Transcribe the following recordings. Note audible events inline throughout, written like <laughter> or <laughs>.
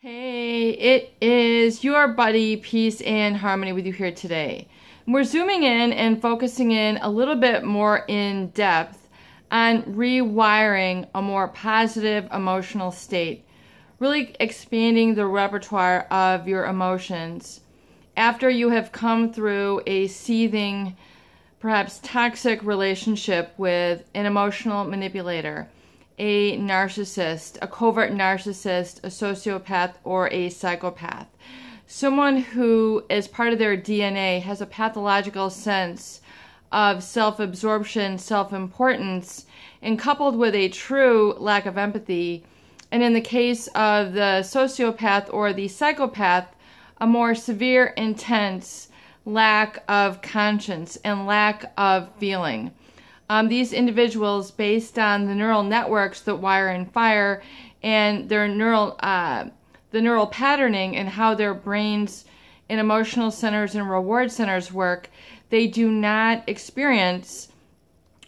Hey, it is your buddy Peace and Harmony with you here today. We're zooming in and focusing in a little bit more in depth on rewiring a more positive emotional state, really expanding the repertoire of your emotions after you have come through a seething, perhaps toxic relationship with an emotional manipulator a narcissist, a covert narcissist, a sociopath, or a psychopath. Someone who, as part of their DNA, has a pathological sense of self absorption, self importance, and coupled with a true lack of empathy. And in the case of the sociopath or the psychopath, a more severe, intense lack of conscience and lack of feeling um, these individuals based on the neural networks that wire and fire and their neural uh, the neural patterning and how their brains and emotional centers and reward centers work they do not experience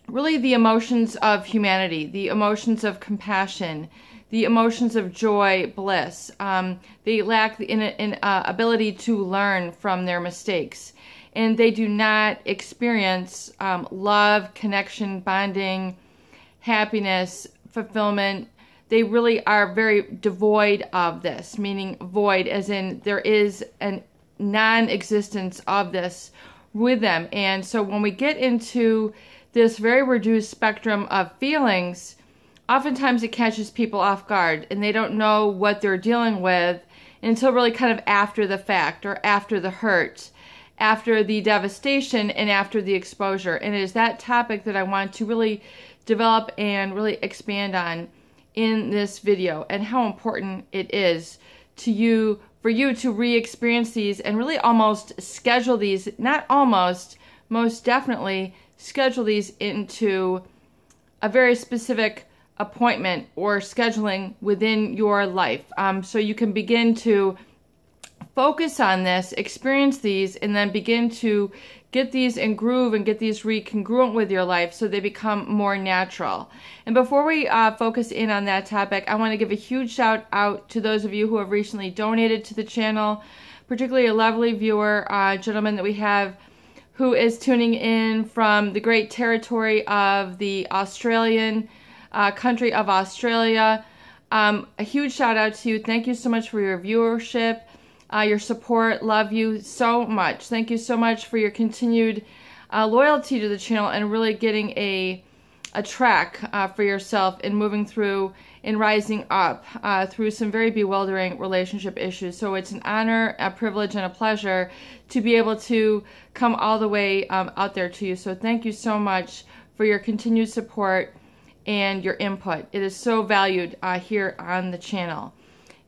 really the emotions of humanity the emotions of compassion the emotions of joy bliss. Um, they lack the in, in, uh, ability to learn from their mistakes and they do not experience um, love, connection, bonding, happiness, fulfillment. They really are very devoid of this, meaning void, as in there is a non existence of this with them. And so when we get into this very reduced spectrum of feelings, oftentimes it catches people off guard and they don't know what they're dealing with until really kind of after the fact or after the hurt after the devastation and after the exposure. And it is that topic that I want to really develop and really expand on in this video and how important it is to you for you to re-experience these and really almost schedule these not almost most definitely schedule these into a very specific appointment or scheduling within your life um, so you can begin to focus on this, experience these, and then begin to get these in groove and get these recongruent with your life so they become more natural. And before we uh, focus in on that topic, I want to give a huge shout out to those of you who have recently donated to the channel, particularly a lovely viewer, uh, gentleman that we have who is tuning in from the great territory of the Australian uh, country of Australia. Um, a huge shout out to you. Thank you so much for your viewership uh, your support. Love you so much. Thank you so much for your continued uh, loyalty to the channel and really getting a a track uh, for yourself in moving through and rising up uh, through some very bewildering relationship issues. So it's an honor, a privilege, and a pleasure to be able to come all the way um, out there to you. So thank you so much for your continued support and your input. It is so valued uh, here on the channel.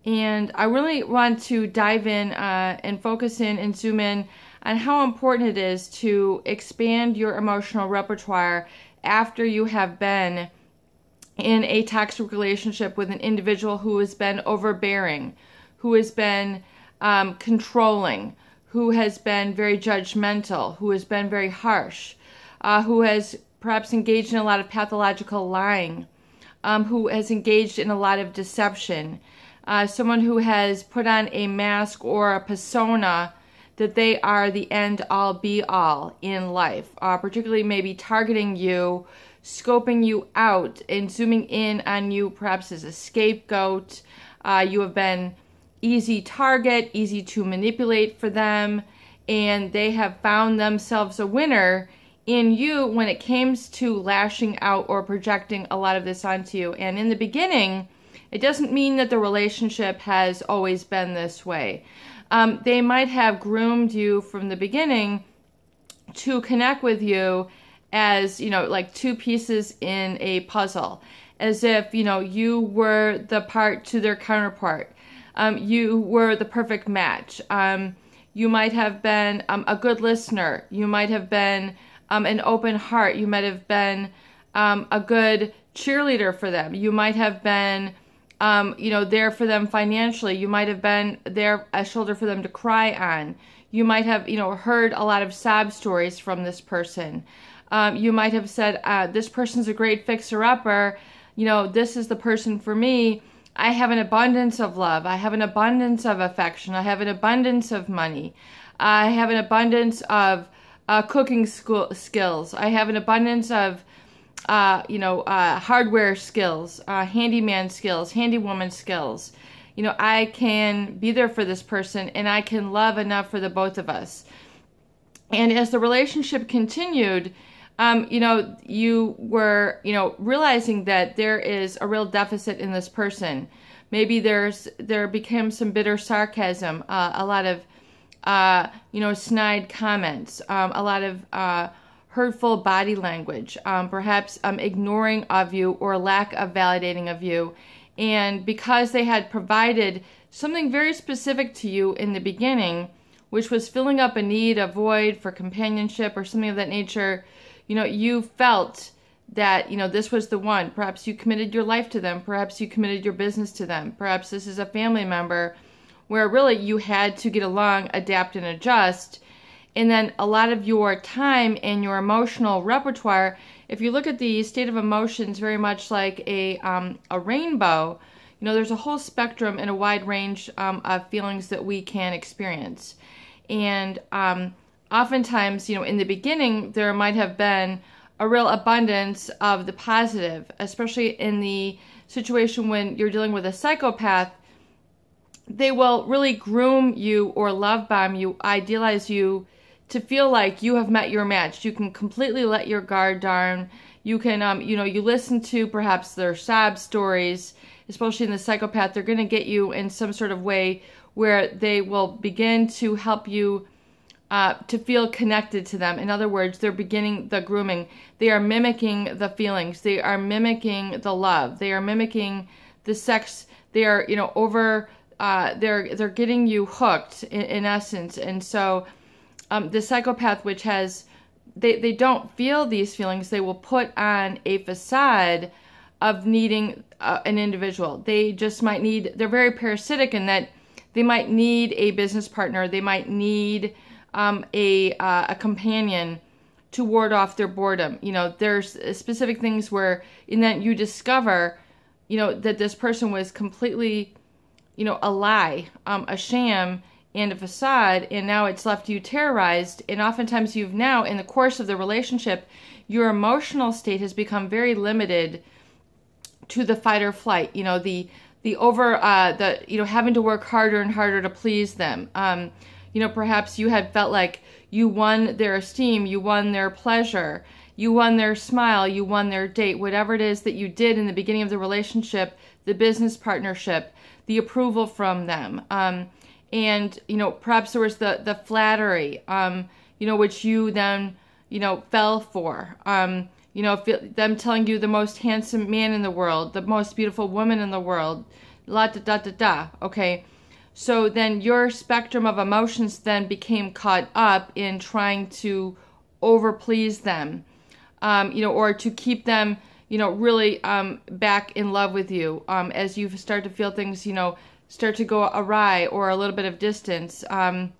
And I really want to dive in uh, and focus in and zoom in on how important it is to expand your emotional repertoire after you have been in a toxic relationship with an individual who has been overbearing, who has been um, controlling, who has been very judgmental, who has been very harsh, uh, who has perhaps engaged in a lot of pathological lying, um, who has engaged in a lot of deception uh, someone who has put on a mask or a persona that they are the end all be all in life, uh, particularly maybe targeting you, scoping you out, and zooming in on you perhaps as a scapegoat. Uh, you have been easy target, easy to manipulate for them, and they have found themselves a winner in you when it comes to lashing out or projecting a lot of this onto you. And in the beginning, it doesn't mean that the relationship has always been this way. Um, they might have groomed you from the beginning to connect with you as, you know, like two pieces in a puzzle, as if, you know, you were the part to their counterpart. Um, you were the perfect match. Um, you might have been um, a good listener. You might have been um, an open heart. You might have been um, a good cheerleader for them. You might have been um, you know, there for them financially. You might have been there a shoulder for them to cry on. You might have, you know, heard a lot of sob stories from this person. Um, you might have said, uh, this person's a great fixer-upper. You know, this is the person for me. I have an abundance of love. I have an abundance of affection. I have an abundance of money. I have an abundance of uh, cooking school skills. I have an abundance of, uh, you know, uh, hardware skills, uh, handyman skills, handywoman skills. You know, I can be there for this person and I can love enough for the both of us. And as the relationship continued, um, you know, you were, you know, realizing that there is a real deficit in this person. Maybe there's there became some bitter sarcasm, uh, a lot of, uh, you know, snide comments, um, a lot of uh, hurtful body language, um, perhaps um, ignoring of you or lack of validating of you, and because they had provided something very specific to you in the beginning, which was filling up a need, a void for companionship or something of that nature you know, you felt that, you know, this was the one. Perhaps you committed your life to them. Perhaps you committed your business to them. Perhaps this is a family member where really you had to get along, adapt, and adjust. And then a lot of your time and your emotional repertoire, if you look at the state of emotions very much like a, um, a rainbow, you know, there's a whole spectrum and a wide range um, of feelings that we can experience. And um, oftentimes, you know, in the beginning, there might have been a real abundance of the positive, especially in the situation when you're dealing with a psychopath. They will really groom you or love bomb you, idealize you to feel like you have met your match. You can completely let your guard down. You can, um, you know, you listen to perhaps their sob stories, especially in the psychopath. They're going to get you in some sort of way where they will begin to help you uh, to feel connected to them. In other words, they're beginning the grooming. They are mimicking the feelings. They are mimicking the love. They are mimicking the sex. They are, you know, over. Uh, they're they're getting you hooked in, in essence. And so, um, the psychopath, which has, they they don't feel these feelings. They will put on a facade of needing uh, an individual. They just might need. They're very parasitic in that they might need a business partner. They might need um, a uh, a companion to ward off their boredom. You know, there's specific things where in that you discover, you know, that this person was completely, you know, a lie, um, a sham, and a facade, and now it's left you terrorized. And oftentimes, you've now, in the course of the relationship, your emotional state has become very limited to the fight or flight. You know, the the over uh, the you know having to work harder and harder to please them. Um, you know, perhaps you had felt like you won their esteem, you won their pleasure, you won their smile, you won their date, whatever it is that you did in the beginning of the relationship, the business partnership, the approval from them. Um, and, you know, perhaps there was the, the flattery, um, you know, which you then, you know, fell for. Um, you know, them telling you the most handsome man in the world, the most beautiful woman in the world, la da da da da, okay? So then your spectrum of emotions then became caught up in trying to overplease them, um, you know, or to keep them, you know, really um, back in love with you um, as you start to feel things, you know, start to go awry or a little bit of distance. Um,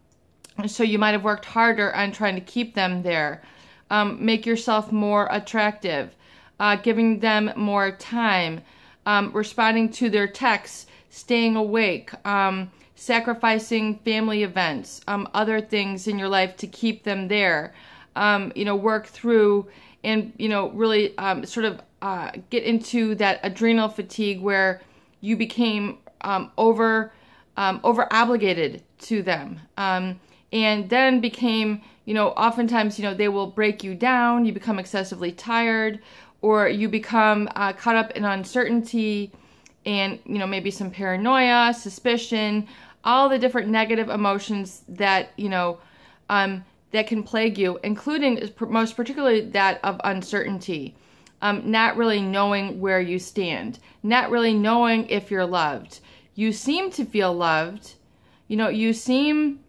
so you might have worked harder on trying to keep them there. Um, make yourself more attractive, uh, giving them more time, um, responding to their texts, staying awake, um, sacrificing family events, um, other things in your life to keep them there. Um, you know, work through and, you know, really um, sort of uh, get into that adrenal fatigue where you became um, over um, over obligated to them. Um, and then became, you know, oftentimes, you know, they will break you down, you become excessively tired, or you become uh, caught up in uncertainty and, you know, maybe some paranoia, suspicion, all the different negative emotions that, you know, um, that can plague you, including most particularly that of uncertainty. Um, not really knowing where you stand, not really knowing if you're loved. You seem to feel loved. You know, you seem,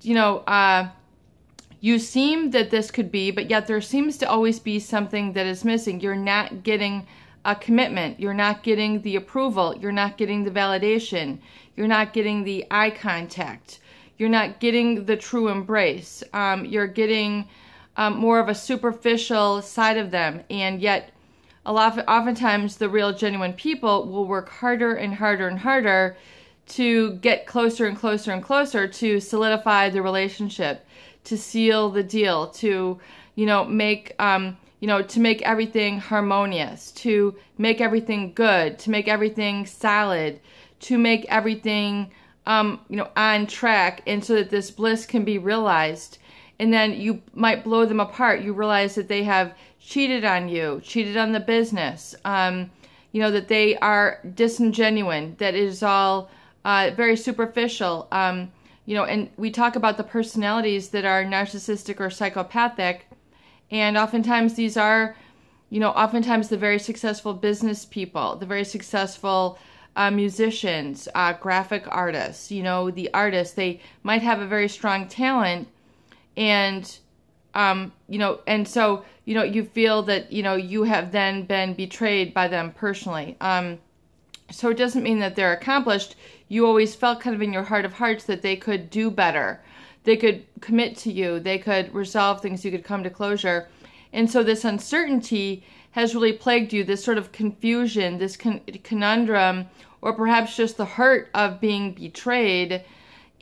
you know, uh, you seem that this could be, but yet there seems to always be something that is missing. You're not getting a commitment. You're not getting the approval. You're not getting the validation. You're not getting the eye contact. You're not getting the true embrace. Um, you're getting um, more of a superficial side of them. And yet, a lot, of, oftentimes the real genuine people will work harder and harder and harder to get closer and closer and closer to solidify the relationship, to seal the deal, to, you know, make, um, you know, to make everything harmonious, to make everything good, to make everything solid, to make everything, um, you know, on track, and so that this bliss can be realized. And then you might blow them apart. You realize that they have cheated on you, cheated on the business, um, you know, that they are disingenuine, that it is all uh, very superficial. Um, you know, and we talk about the personalities that are narcissistic or psychopathic, and oftentimes these are, you know, oftentimes the very successful business people, the very successful uh, musicians, uh, graphic artists, you know, the artists, they might have a very strong talent and, um, you know, and so, you know, you feel that, you know, you have then been betrayed by them personally. Um, so it doesn't mean that they're accomplished. You always felt kind of in your heart of hearts that they could do better. They could commit to you. They could resolve things. You could come to closure. And so this uncertainty has really plagued you, this sort of confusion, this con- conundrum, or perhaps just the hurt of being betrayed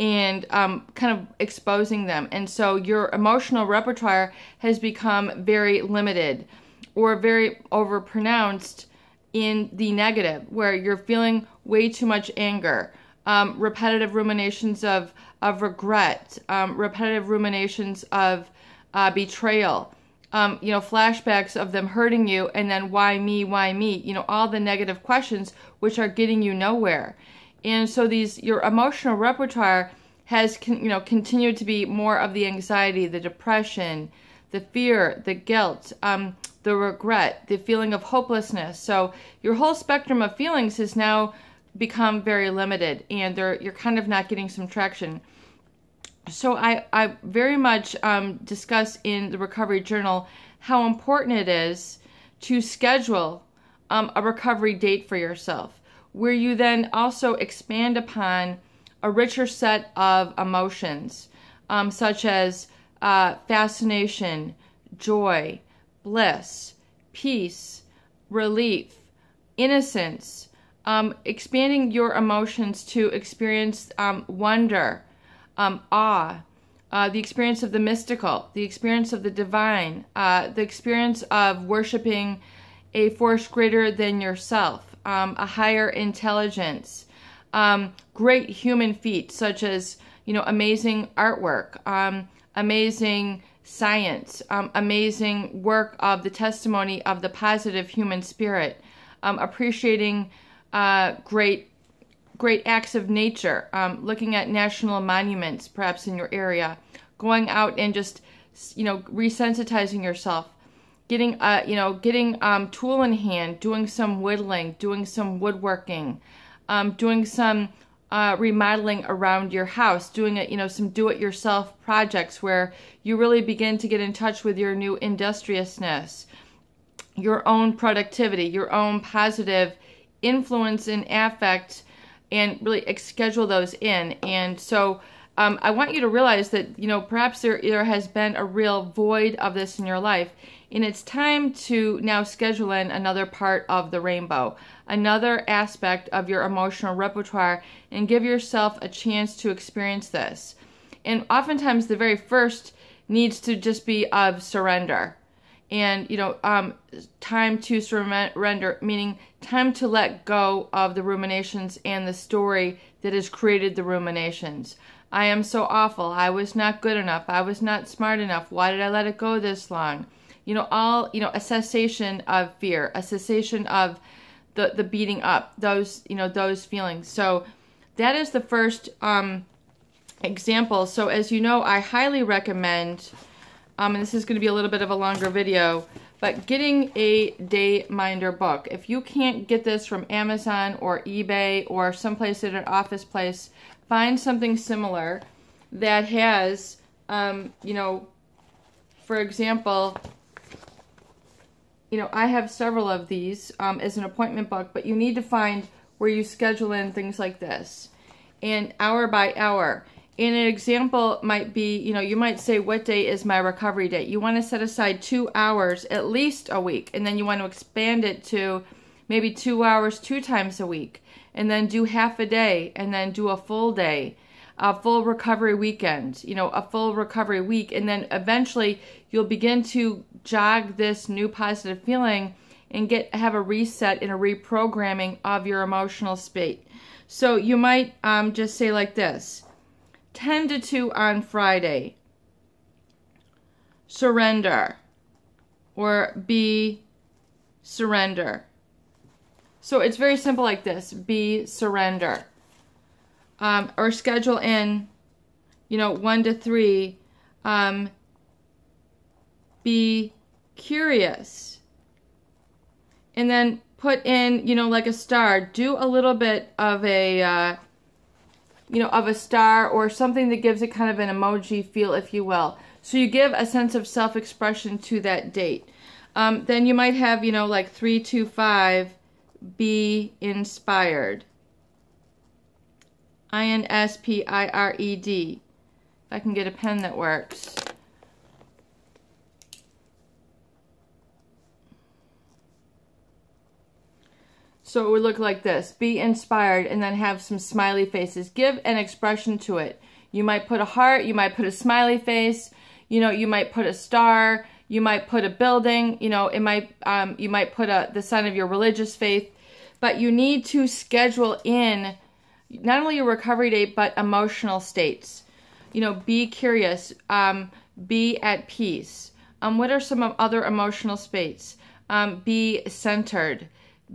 and um, kind of exposing them. And so your emotional repertoire has become very limited or very overpronounced in the negative, where you're feeling way too much anger, um, repetitive ruminations of, of regret, um, repetitive ruminations of uh, betrayal, um, you know, flashbacks of them hurting you, and then why me, why me, you know, all the negative questions which are getting you nowhere. And so these, your emotional repertoire has, you know, continued to be more of the anxiety, the depression, the fear, the guilt, um, the regret, the feeling of hopelessness. So your whole spectrum of feelings has now become very limited, and you're kind of not getting some traction so I, I very much um, discuss in the recovery journal how important it is to schedule um, a recovery date for yourself where you then also expand upon a richer set of emotions um, such as uh, fascination joy bliss peace relief innocence um, expanding your emotions to experience um, wonder um, awe, uh, the experience of the mystical, the experience of the divine, uh, the experience of worshiping a force greater than yourself, um, a higher intelligence, um, great human feats such as you know amazing artwork, um, amazing science, um, amazing work of the testimony of the positive human spirit, um, appreciating uh, great great acts of nature, um, looking at national monuments perhaps in your area, going out and just, you know, resensitizing yourself, getting, uh, you know, getting um, tool in hand, doing some whittling, doing some woodworking, um, doing some uh, remodeling around your house, doing it, you know, some do-it-yourself projects where you really begin to get in touch with your new industriousness, your own productivity, your own positive influence and affect and really schedule those in. And so um, I want you to realize that, you know, perhaps there, there has been a real void of this in your life. And it's time to now schedule in another part of the rainbow, another aspect of your emotional repertoire, and give yourself a chance to experience this. And oftentimes, the very first needs to just be of surrender and you know um, time to surrender meaning time to let go of the ruminations and the story that has created the ruminations i am so awful. I was not good enough. I was not smart enough. Why did i let it go this long? You know all you know a cessation of fear a cessation of the the beating up those you know those feelings. So that is the first um example. So as you know i highly recommend um, and this is going to be a little bit of a longer video, but getting a day minder book. If you can't get this from Amazon or eBay or someplace at an office place, find something similar that has, um, you know, for example, you know, I have several of these um, as an appointment book, but you need to find where you schedule in things like this and hour by hour an example might be, you know, you might say, what day is my recovery day? You want to set aside two hours at least a week, and then you want to expand it to maybe two hours two times a week, and then do half a day, and then do a full day, a full recovery weekend, you know, a full recovery week, and then eventually you'll begin to jog this new positive feeling and get have a reset and a reprogramming of your emotional state. So you might um, just say like this 10 to 2 on Friday. Surrender. Or be surrender. So it's very simple like this. Be surrender. Um, or schedule in, you know, 1 to 3. Um, be curious. And then put in, you know, like a star. Do a little bit of a... Uh, you know, of a star or something that gives it kind of an emoji feel, if you will. So you give a sense of self-expression to that date. Um, then you might have, you know, like 325, be inspired. I-N-S-P-I-R-E-D. If I can get a pen that works. So it would look like this. Be inspired and then have some smiley faces. Give an expression to it. You might put a heart, you might put a smiley face, you know, you might put a star, you might put a building, you know, it might um, you might put a the sign of your religious faith, but you need to schedule in not only your recovery date but emotional states. You know, be curious, um, be at peace. Um, what are some other emotional states? Um, be centered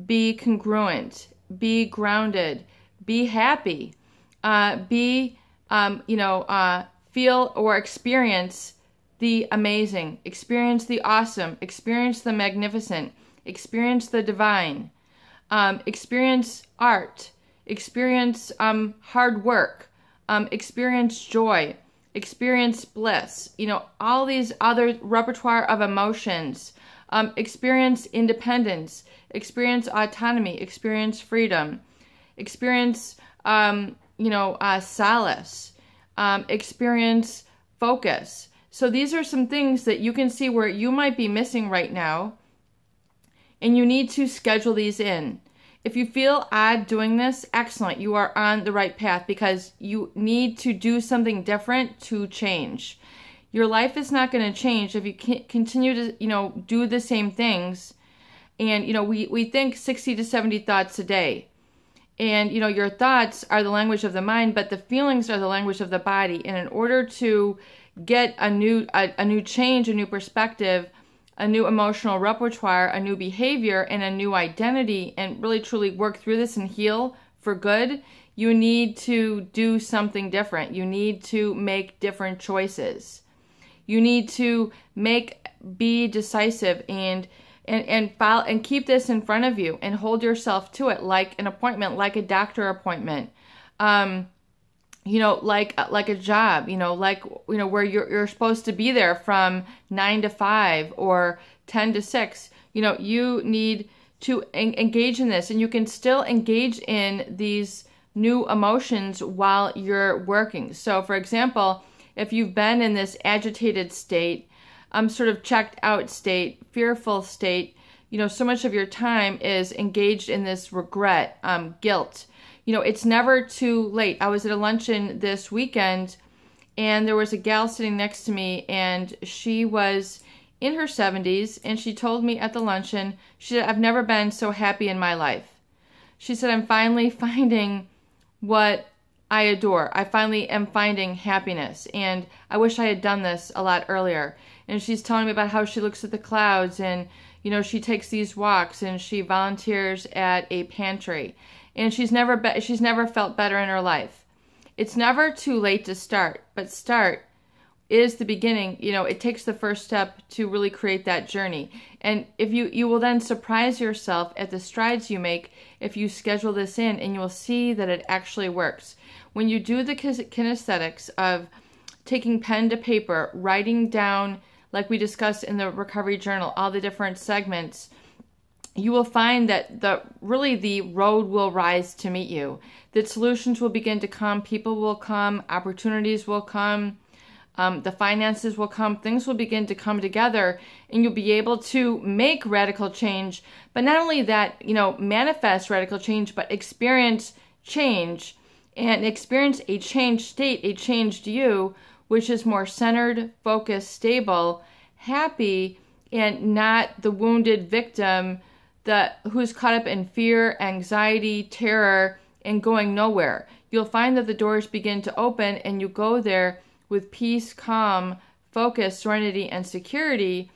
be congruent, be grounded, be happy, uh, be, um, you know, uh, feel or experience the amazing, experience the awesome, experience the magnificent, experience the divine, um, experience art, experience um, hard work, um, experience joy, experience bliss, you know, all these other repertoire of emotions, um, experience independence, experience autonomy, experience freedom, experience, um, you know, uh, solace, um, experience focus. So these are some things that you can see where you might be missing right now, and you need to schedule these in. If you feel odd doing this, excellent. You are on the right path because you need to do something different to change. Your life is not going to change if you continue to, you know, do the same things and, you know, we, we think 60 to 70 thoughts a day. And, you know, your thoughts are the language of the mind, but the feelings are the language of the body. And in order to get a new, a, a new change, a new perspective, a new emotional repertoire, a new behavior, and a new identity, and really truly work through this and heal for good, you need to do something different. You need to make different choices. You need to make, be decisive and and and file and keep this in front of you and hold yourself to it like an appointment like a doctor appointment. Um you know like like a job you know like you know where you're you're supposed to be there from 9 to 5 or 10 to 6 you know you need to en- engage in this and you can still engage in these new emotions while you're working. So for example if you've been in this agitated state um, sort of checked out state, fearful state, you know, so much of your time is engaged in this regret, um, guilt. You know, it's never too late. I was at a luncheon this weekend and there was a gal sitting next to me and she was in her 70s and she told me at the luncheon, she said, I've never been so happy in my life. She said, I'm finally <laughs> finding what I adore. I finally am finding happiness and I wish I had done this a lot earlier. And she's telling me about how she looks at the clouds and you know she takes these walks and she volunteers at a pantry. And she's never be- she's never felt better in her life. It's never too late to start but start is the beginning. You know it takes the first step to really create that journey. And if you you will then surprise yourself at the strides you make if you schedule this in and you will see that it actually works when you do the kinesthetics of taking pen to paper writing down like we discussed in the recovery journal, all the different segments you will find that the really the road will rise to meet you. That solutions will begin to come, people will come, opportunities will come, um, the finances will come, things will begin to come together, and you'll be able to make radical change. But not only that, you know, manifest radical change, but experience change and experience a changed state, a changed you, which is more centered, focused, stable, happy, and not the wounded victim that who's caught up in fear, anxiety, terror, and going nowhere. You'll find that the doors begin to open and you go there with peace, calm, focus, serenity, and security,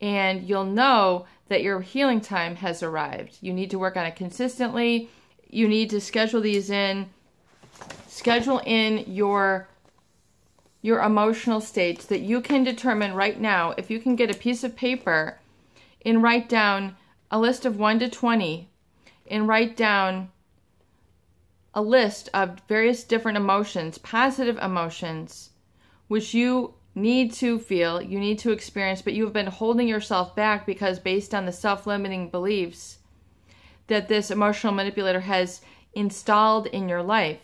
and you'll know that your healing time has arrived. You need to work on it consistently. You need to schedule these in. Schedule in your your emotional states that you can determine right now. If you can get a piece of paper and write down a list of 1 to 20 and write down a list of various different emotions, positive emotions, which you need to feel, you need to experience, but you've been holding yourself back because based on the self limiting beliefs that this emotional manipulator has installed in your life,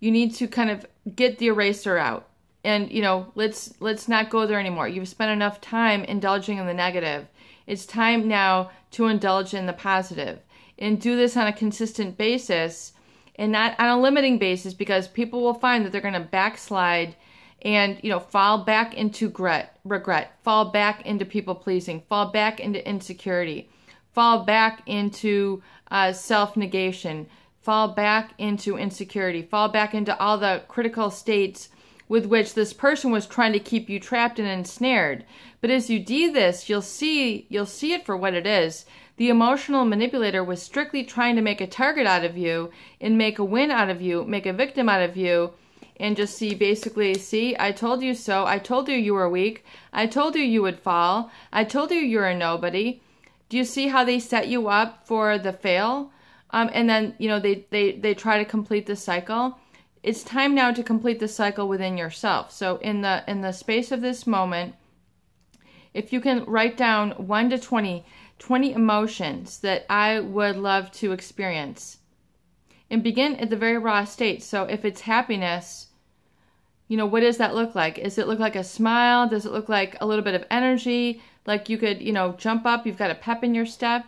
you need to kind of get the eraser out. And you know, let's let's not go there anymore. You've spent enough time indulging in the negative. It's time now to indulge in the positive and do this on a consistent basis and not on a limiting basis because people will find that they're going to backslide and you know fall back into regret regret fall back into people pleasing fall back into insecurity fall back into uh, self negation fall back into insecurity fall back into all the critical states with which this person was trying to keep you trapped and ensnared. But as you do this you'll see you'll see it for what it is. The emotional manipulator was strictly trying to make a target out of you and make a win out of you make a victim out of you and just see basically, see, I told you so. I told you you were weak. I told you you would fall. I told you you're a nobody. Do you see how they set you up for the fail? Um, and then, you know, they, they, they try to complete the cycle. It's time now to complete the cycle within yourself. So in the, in the space of this moment, if you can write down 1 to 20, 20 emotions that I would love to experience and begin at the very raw state. So if it's happiness, you know, what does that look like? Does it look like a smile? Does it look like a little bit of energy? Like you could, you know, jump up, you've got a pep in your step?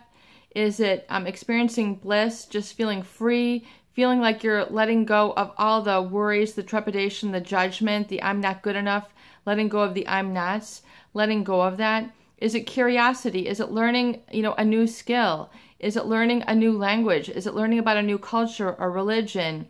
Is it um, experiencing bliss, just feeling free, feeling like you're letting go of all the worries, the trepidation, the judgment, the I'm not good enough, letting go of the I'm nots, letting go of that? Is it curiosity? Is it learning, you know, a new skill? Is it learning a new language? Is it learning about a new culture or religion?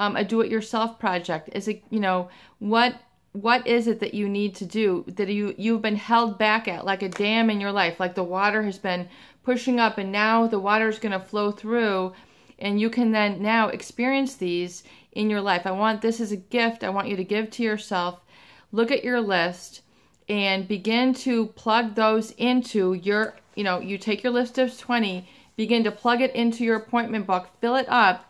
Um, a do-it-yourself project? Is it you know what what is it that you need to do that you you've been held back at like a dam in your life, like the water has been pushing up and now the water is going to flow through, and you can then now experience these in your life. I want this as a gift. I want you to give to yourself. Look at your list and begin to plug those into your you know you take your list of 20 begin to plug it into your appointment book fill it up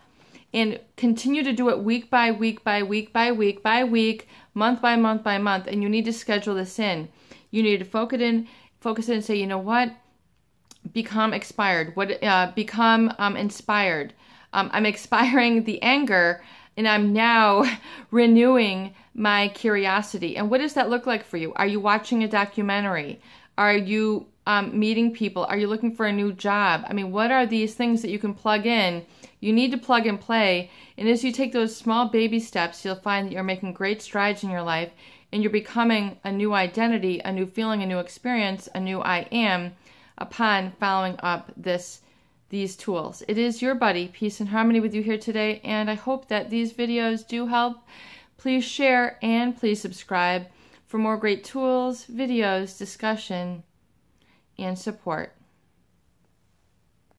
and continue to do it week by week by week by week by week, month by month by month. And you need to schedule this in. You need to focus in, focus in, and say, you know what? Become expired. What? Uh, become um, inspired. Um, I'm <laughs> expiring the anger, and I'm now <laughs> renewing my curiosity. And what does that look like for you? Are you watching a documentary? Are you um, meeting people? Are you looking for a new job? I mean, what are these things that you can plug in? You need to plug and play. And as you take those small baby steps, you'll find that you're making great strides in your life and you're becoming a new identity, a new feeling, a new experience, a new I am upon following up this these tools. It is your buddy, Peace and Harmony with you here today, and I hope that these videos do help. Please share and please subscribe for more great tools, videos, discussion, and support.